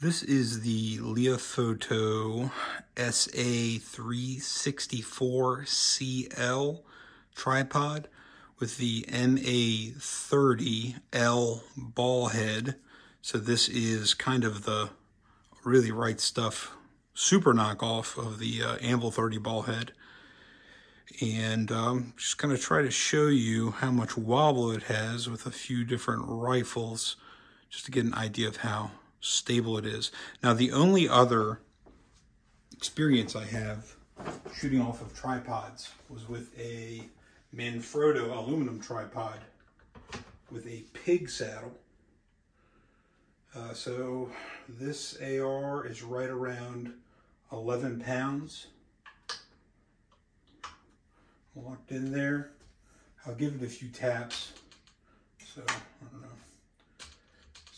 This is the Leofoto SA364CL tripod with the MA30L ball head. So this is kind of the really right stuff super knockoff of the uh, Anvil 30 ball head. And um, just going to try to show you how much wobble it has with a few different rifles just to get an idea of how stable it is. Now, the only other experience I have shooting off of tripods was with a Manfrotto aluminum tripod with a pig saddle. Uh, so this AR is right around 11 pounds. Locked in there. I'll give it a few taps. So, I don't know.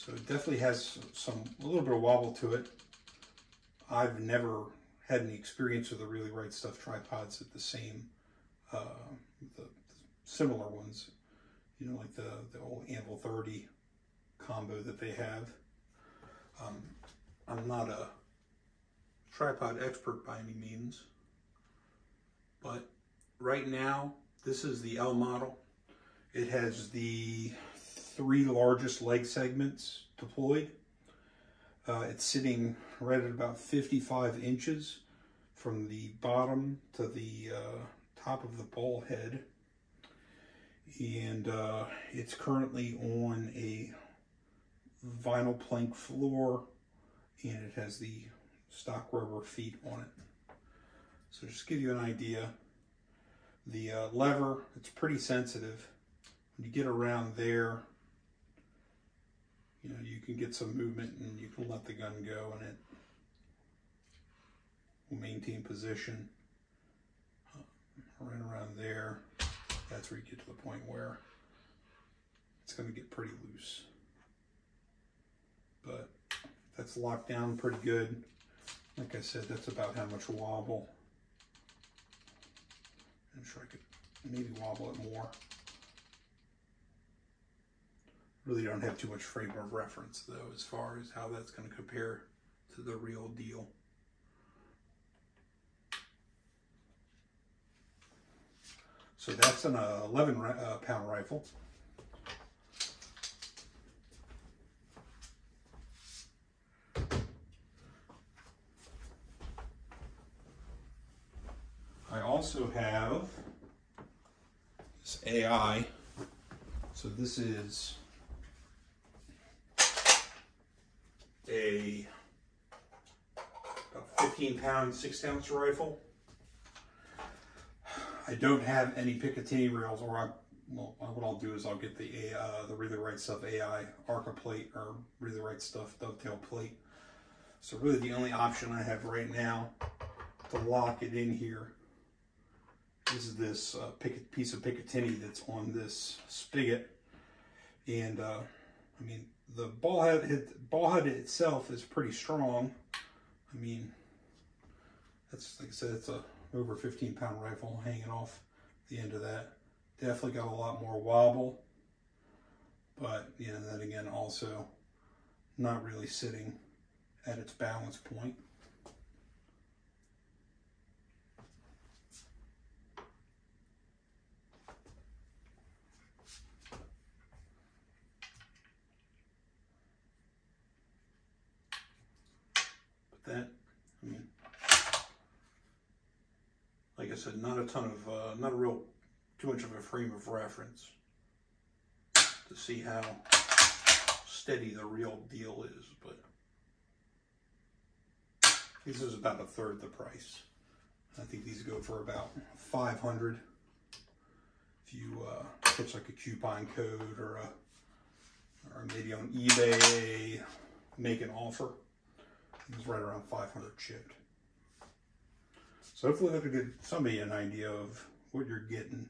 So it definitely has some a little bit of wobble to it. I've never had any experience with the really right stuff tripods at the same, uh, the, the, similar ones, you know, like the, the old Anvil 30 combo that they have. Um, I'm not a tripod expert by any means, but right now, this is the L model. It has the three largest leg segments deployed. Uh, it's sitting right at about 55 inches from the bottom to the uh, top of the ball head. And uh, it's currently on a vinyl plank floor and it has the stock rubber feet on it. So just give you an idea, the uh, lever, it's pretty sensitive. When you get around there, can get some movement and you can let the gun go and it will maintain position uh, right around there. That's where you get to the point where it's going to get pretty loose. But that's locked down pretty good. Like I said, that's about how much wobble. I'm sure I could maybe wobble it more. Really don't have too much frame of reference though as far as how that's going to compare to the real deal. So that's an uh, 11 uh, pound rifle. I also have this AI. So this is a about 15 pound, six ounce rifle. I don't have any Picatinny rails, or I, well, what I'll do is I'll get the uh, the Really Right Stuff AI Arca plate or Really Right Stuff dovetail plate. So really the only option I have right now to lock it in here is this uh, piece of Picatinny that's on this spigot. And uh, I mean, the ball head, ball head itself is pretty strong. I mean, that's like I said, it's a over 15 pound rifle hanging off the end of that. Definitely got a lot more wobble, but know, then again, also not really sitting at its balance point. that. I mean, like I said, not a ton of, uh, not a real, too much of a frame of reference to see how steady the real deal is, but this is about a third the price. I think these go for about 500 if you uh, catch like a coupon code or a, or maybe on eBay make an offer. It's right around 500 chipped. So hopefully that'll give somebody an idea of what you're getting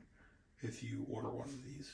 if you order one of these.